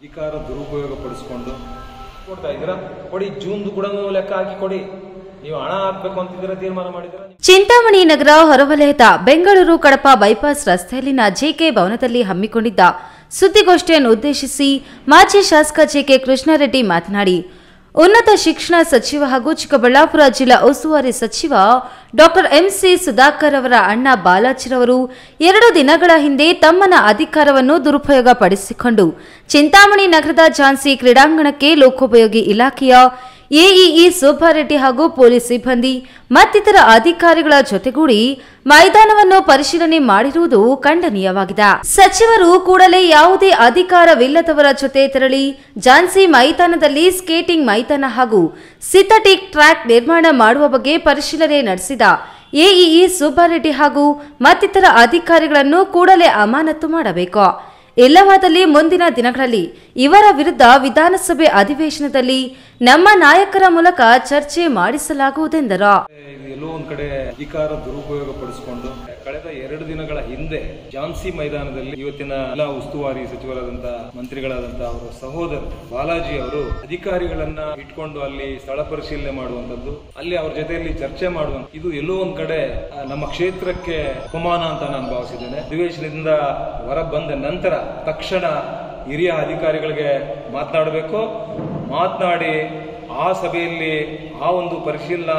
ಅಧಿಕಾರ ದುರುಪಯೋಗ ಪಡಿಸ್ಕೊಂಡು ಕೊಡ್ತಾ ಇದ್ದೀರಾ? ಕೊಡಿ ಜೂನ್ದು ಕೂಡ ಲೆಕ್ಕ ಹಾಕಿ ಕೊಡಿ. ನೀವು ಹಣ ಹಾಕ್ಬೇಕು ಅಂತಿದ್ದೀರಾ ತೀರ್ಮಾನ ಮಾಡಿದ್ರೆ ಚಿಂತಾಮಣಿ ನಗರ ಹೊರವಲಯದ ಬೆಂಗಳೂರು ಕಡಪ ಬೈಪಾಸ್ ರಸ್ತೆಯಲ್ಲಿನ ಜೆಕೆ ಭವನದಲ್ಲಿ ಹಮ್ಮಿಕೊಂಡಿದ್ದ ಸುದ್ದಿಗೋಷ್ಠಿಯನ್ನು ಉದ್ದೇಶಿಸಿ ಮಾಜಿ ಶಾಸಕ ಜೆಕೆ ಕೃಷ್ಣಾರೆಡ್ಡಿ ಮಾತನಾಡಿ ಉನ್ನತ ಶಿಕ್ಷಣ ಸಚಿವ ಹಾಗೂ ಚಿಕ್ಕಬಳ್ಳಾಪುರ ಜಿಲ್ಲಾ ಉಸ್ತುವಾರಿ ಸಚಿವ ಡಾಕ್ಟರ್ ಎಂಸಿ ಸುಧಾಕರ್ ಅವರ ಅಣ್ಣ ಬಾಲಾಜಿರವರು ಎರಡು ದಿನಗಳ ಹಿಂದೆ ತಮ್ಮನ ಅಧಿಕಾರವನ್ನು ದುರುಪಯೋಗ ಪಡಿಸಿಕೊಂಡು ಚಿಂತಾಮಣಿ ನಗರದ ಝಾನ್ಸಿ ಕ್ರೀಡಾಂಗಣಕ್ಕೆ ಲೋಕೋಪಯೋಗಿ ಇಲಾಖೆಯ ಎಇಇ ಸುಬ್ಬಾರೆಡ್ಡಿ ಹಾಗೂ ಪೊಲೀಸ್ ಸಿಬ್ಬಂದಿ, ಮತ್ತಿತರ ಅಧಿಕಾರಿಗಳ ಜೊತೆಗೂಡಿ ಮೈದಾನವನ್ನು ಪರಿಶೀಲನೆ ಮಾಡಿರುವುದು ಖಂಡನೀಯವಾಗಿದೆ. ಸಚಿವರು ಕೂಡಲೇ ಯಾವುದೇ ಅಧಿಕಾರವಿಲ್ಲದವರ ಜೊತೆ ತೆರಳಿ ಝಾನ್ಸಿ ಮೈದಾನದಲ್ಲಿ ಸ್ಕೇಟಿಂಗ್ ಮೈದಾನ ಹಾಗೂ ಸಿಥಟಿಕ್ ಟ್ರ್ಯಾಕ್ ನಿರ್ಮಾಣ ಮಾಡುವ ಬಗ್ಗೆ ಪರಿಶೀಲನೆ ನಡೆಸಿದ ಎಇಇ ಸುಬ್ಬಾರೆಡ್ಡಿ ಹಾಗೂ ಮತ್ತಿತರ ಅಧಿಕಾರಿಗಳನ್ನು ಕೂಡಲೇ ಅಮಾನತು ಮಾಡಬೇಕು. ಇಲ್ಲವಾದಲ್ಲಿ ಮುಂದಿನ ದಿನಗಳಲ್ಲಿ ಇವರ ವಿರುದ್ಧ ವಿಧಾನಸಭೆ ಅಧಿವೇಶನದಲ್ಲಿ ನಮ್ಮ ನಾಯಕರ ಮೂಲಕ ಚರ್ಚೆ ಮಾಡಿಸಲಾಗುವುದೆಂದರು. ಎಲ್ಲೋ ಒಂದ್ ಕಡೆ ಅಧಿಕಾರ ದುರುಪಯೋಗ ಪಡಿಸಿಕೊಂಡು ಕಳೆದ ಎರಡು ದಿನಗಳ ಹಿಂದೆ ಝಾನ್ಸಿ ಮೈದಾನದಲ್ಲಿ ಇವತ್ತಿನ ಎಲ್ಲ ಉಸ್ತುವಾರಿ ಸಚಿವರಾದಂತಹ ಮಂತ್ರಿಗಳಾದಂತಹ ಅವರ ಸಹೋದರ ಬಾಲಾಜಿ ಅವರು ಅಧಿಕಾರಿಗಳನ್ನ ಇಟ್ಕೊಂಡು ಅಲ್ಲಿ ಸ್ಥಳ ಪರಿಶೀಲನೆ ಮಾಡುವಂತದ್ದು, ಅಲ್ಲಿ ಅವ್ರ ಜೊತೆಯಲ್ಲಿ ಚರ್ಚೆ ಮಾಡುವಂತ, ಇದು ಎಲ್ಲೋ ಒಂದ್ ಕಡೆ ನಮ್ಮ ಕ್ಷೇತ್ರಕ್ಕೆ ಅಪಮಾನ ಅಂತ ನಾನು ಭಾವಿಸಿದ್ದೇನೆ. ಅಧಿವೇಶನದಿಂದ ಹೊರ ಬಂದ ನಂತರ ತಕ್ಷಣ ಹಿರಿಯ ಅಧಿಕಾರಿಗಳಿಗೆ ಮಾತನಾಡಬೇಕು. ಮಾತನಾಡಿ ಆ ಸಭೆಯಲ್ಲಿ ಆ ಒಂದು ಪರಿಶೀಲನಾ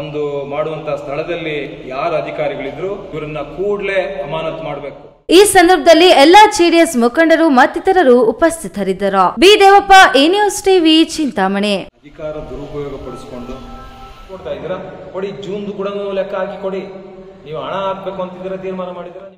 ಒಂದು ಮಾಡುವಂತ ಸ್ಥಳದಲ್ಲಿ ಯಾರು ಅಧಿಕಾರಿಗಳಿದ್ರು ಇವರನ್ನ ಕೂಡಲೇ ಅಮಾನತ್ ಮಾಡಬೇಕು. ಈ ಸಂದರ್ಭದಲ್ಲಿ ಎಲ್ಲಾ ಜೆಡಿಎಸ್ ಮುಖಂಡರು ಮತ್ತಿತರರು ಉಪಸ್ಥಿತರಿದ್ದರು. B. Devappa A news TV Chintamani. ಅಧಿಕಾರ ದುರುಪಯೋಗ ಪಡಿಸಿಕೊಂಡು ಕೊಡ್ತಾ ಇದ್ದೀರಾ? ಕೊಡಿ ಜೂನ್ ಕೂಡ ಲೆಕ್ಕ ಹಾಕಿ ಕೊಡಿ. ನೀವು ಹಣ ಹಾಕ್ಬೇಕು ಅಂತಿದ್ದೀರಾ ತೀರ್ಮಾನ ಮಾಡಿದ್ದೀರಾ?